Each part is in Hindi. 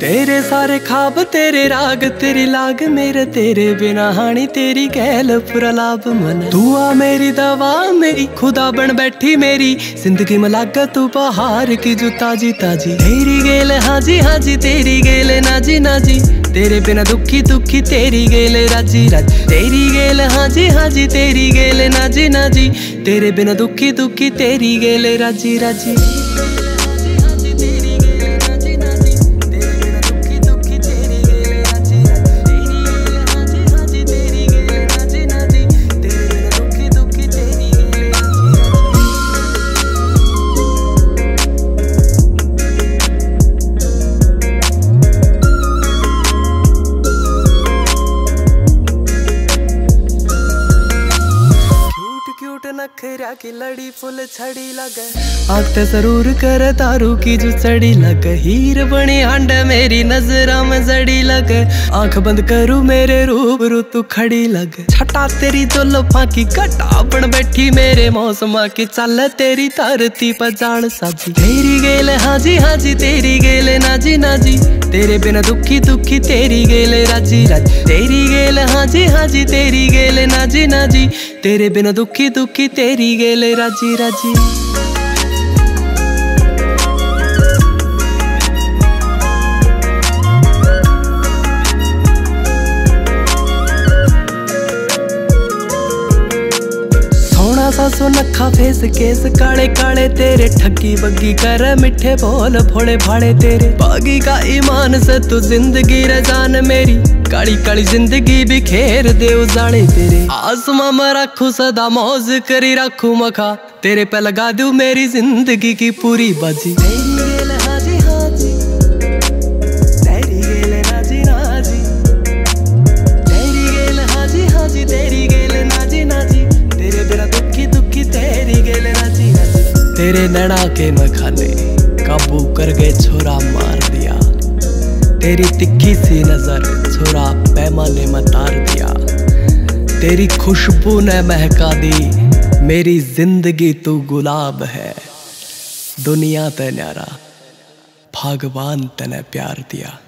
तेरे सारे खाब तेरे राग तेरी लाग मेरे तेरे बिना हानी तेरी कहल पूरा लाभ मन तू आ मेरी दवा मेरी खुदा बन बैठी मेरी ज़िंदगी में लाग तू पहाड़ की जो ताजी ताजी तेरी गेल हाजी हाजी तेरी गेल नाजी नाजी तेरे बिना दुखी दुखी तेरी गेल राज़ी राज़ी। तेरी गेल हाजी हाजी, तेरी गेल नाजी नाजी। तेरे बिना दुखी दुखी तेरी गेल राज़ी राज़ी। नखरा की लड़ी, फुल छड़ी लगे। आखते ज़रूर कर तारू की जो चढ़ी लग। हीर बनी हांड, मेरी नजरा में जड़ी लग। आँख बंद करू, मेरे रूप रू तू खड़ी लग। छटा तेरी जुल्फा की कटा बन बैठी, मेरे मौसम की चल तेरी धरती पर जान साजी। तेरी गेल हाजी हाजी तेरी गेल। नाजी नाजी, तेरे बिना दुखी दुखी तेरी गेले राज़ी राज़ी। तेरी गेल हाजी हाजी, तेरी गेले नाजी नाजी। तेरे बिना दुखी दुखी तेरी गेले राज़ी राज़ी। सा सुनखा फेस केस, काले काले तेरे, ठगी बग्गी कर, मिठे बोल फोड़े फाड़े तेरे। बागी का ईमान से तू ज़िंदगी रजान मेरी। काली काली ज़िंदगी भी खेर दे उजाड़े तेरे। आसमां में रखू, सदा मौज करी रखू मखा। तेरे पे लगा दू मेरी ज़िंदगी की पूरी तेरे नैना के मखाने काबू कर गए छोरा मार दिया। तेरी तिखी सी नज़र छोरा पैमाने में तार दिया। तेरी खुशबू ने महका दी, मेरी ज़िंदगी तू गुलाब है। दुनिया ते न्यारा, भगवान तने प्यार दिया।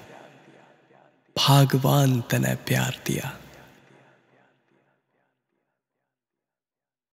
भगवान तने प्यार दिया।